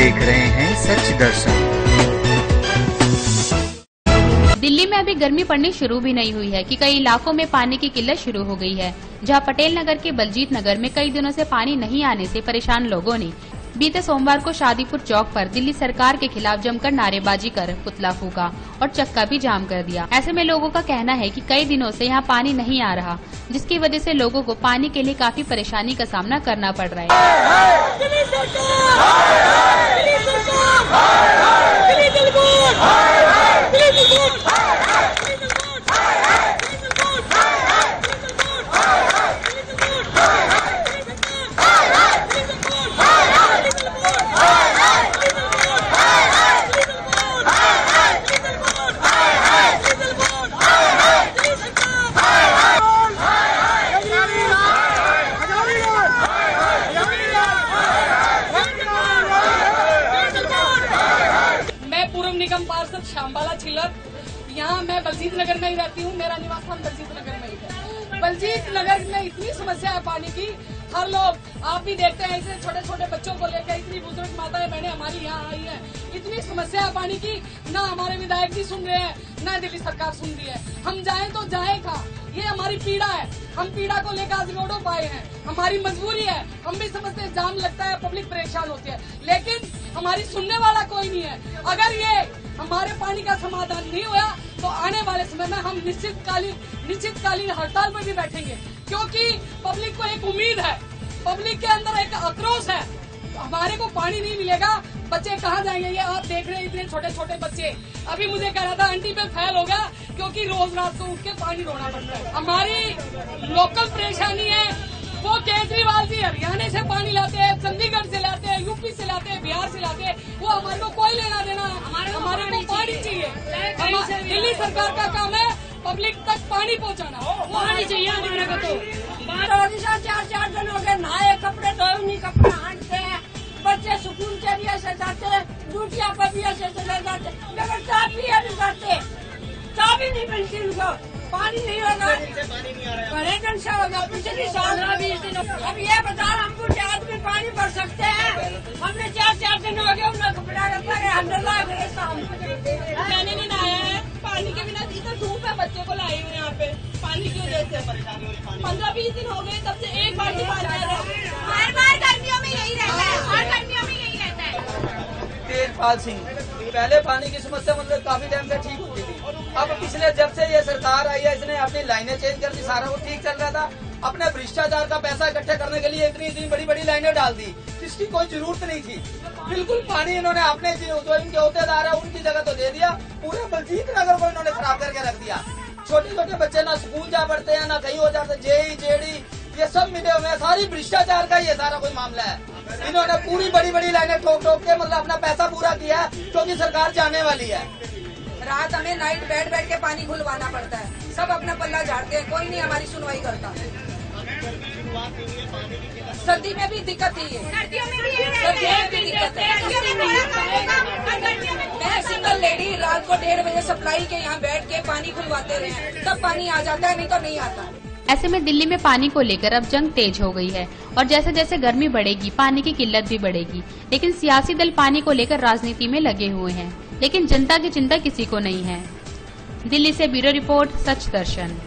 देख रहे हैं सच दर्शन। दिल्ली में अभी गर्मी पड़नी शुरू भी नहीं हुई है कि कई इलाकों में पानी की किल्लत शुरू हो गई है जहाँ पटेल नगर के बलजीत नगर में कई दिनों से पानी नहीं आने से परेशान लोगों ने। बीते सोमवार को शादीपुर चौक पर दिल्ली सरकार के खिलाफ जमकर नारेबाजी कर पुतला फूका और चक्का भी जाम कर दिया। ऐसे में लोगों का कहना है कि कई दिनों से यहाँ पानी नहीं आ रहा जिसकी वजह से लोगों को पानी के लिए काफ़ी परेशानी का सामना करना पड़ रहा है। मैं श्यामबाला छिलर यहाँ मैं बलजीत नगर में ही रहती हूँ, मेरा निवास स्थान बलजीत नगर में ही है। बलजीत नगर में इतनी समस्या है पानी की, हर लोग, आप भी देखते हैं इतने छोटे छोटे बच्चों को लेकर इतनी बुज़ुर्ग माताएँ, बहने हमारी यहाँ आई है। इतनी समस्या है पानी की, ना हमारे विधायक जी सुन रहे हैं, ना दिल्ली सरकार सुन रही है। हम जाए तो जाए कहाँ ये हमारी पीड़ा है। हम पीड़ा को लेकर आज रोडों पाए हैं। हमारी मजबूरी है, हम भी समझते हैं, जाम लगता है, पब्लिक परेशान होती है। लेकिन हमारी सुनने वाला कोई नहीं है। अगर ये हमारे पानी का समाधान नहीं हुआ तो आने वाले समय में हम निश्चितकालीन निश्चितकालीन हड़ताल पर भी बैठेंगे। क्योंकि पब्लिक को एक उम्मीद है, पब्लिक के अंदर एक आक्रोश है। हमारे को पानी नहीं मिलेगा, बच्चे कहाँ जाएँगे? ये आप देख रहे हैं इतने छोटे छोटे बच्चे। अभी मुझे कह रहा था, आंटी पे फैल होगा क्योंकि रोज रात को उठ के पानी ढोना पड़ता है। हमारी लोकल परेशानी है, वो केजरीवाल लाते हैं चंडीगढ़ से लाते हैं यूपी से लाते हैं बिहार से लाते हैं वो हमारे को कोई लेना देना हमारे हमारे को पानी चाहिए। दिल्ली सरकार का काम है पब्लिक तक पानी पहुंचाना। पानी चाहिए हमारे को तो। ओडिशा चार चार दिन हो गए नहाए कपड़े धोए नहीं कपड़े हांटते हैं। बच्चे स्कूल चलिए से जाते हैं ड्यूटियाँ पर भी ऐसे चले जाते मगर चाय पिए नहीं जाते। भी नहीं मिलती उनको। पानी नहीं होगा। बड़े दिन से होगा पिछली साल अभी अब ये बता धूप है, बच्चे को लाई पंद्रह बीस दिन हो गए तेजपाल सिंह, पहले पानी की समस्या मतलब काफ़ी टाइम से ठीक होती थी। अब पिछले जब से ये सरकार आई है, इसने अपनी लाइनें चेंज कर दी, सारा वो ठीक चल रहा था। अपने भ्रष्टाचार का पैसा इकट्ठे करने के लिए इतनी इतनी बड़ी बड़ी लाइनें डाल दी। जिसकी कोई ज़रूरत नहीं थी। बिल्कुल पानी इन्होंने अपने जो इनके अहदेदार है उनकी जगह तो दे दिया। पूरे बलजीत नगर को इन्होंने खराब करके रख दिया। छोटे छोटे बच्चे ना स्कूल जा पड़ते हैं, ना कहीं हो जाते, जेई, जेडी, ये सब मिले हुए हैं। सारी भ्रष्टाचार का ये सारा कोई मामला है। इन्होंने पूरी बड़ी बड़ी लाइनें ठोक ठोक के मतलब अपना पैसा पूरा किया क्योंकि सरकार जाने वाली है। रात हमें नाइट बैठ बैठ के पानी खुलवाना पड़ता है। सब अपना पल्ला झाड़ते हैं, कोई नहीं हमारी सुनवाई करता। सर्दी में भी दिक्कत ही है। सर्दियों में भी दिक्कत है। मैं सिंगल लेडी रात को डेढ़ बजे सप्लाई के यहाँ बैठ के पानी खुलवाते रहे तब पानी आ जाता है नहीं तो नहीं आता। ऐसे में दिल्ली में पानी को लेकर अब जंग तेज हो गई है और जैसे जैसे गर्मी बढ़ेगी पानी की किल्लत भी बढ़ेगी। लेकिन सियासी दल पानी को लेकर राजनीति में लगे हुए हैं। लेकिन जनता की चिंता किसी को नहीं है। दिल्ली से ब्यूरो रिपोर्ट सच दर्शन।